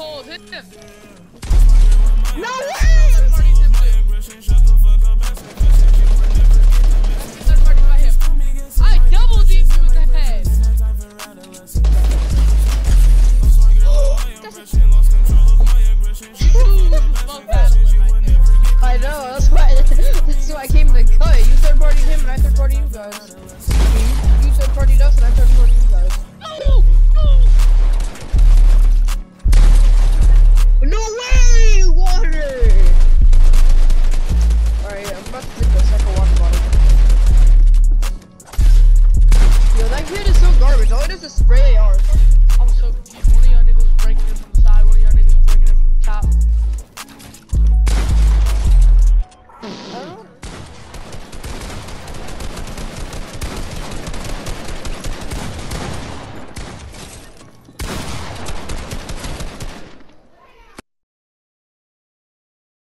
cold. Hit him. No way! Does is spray AR.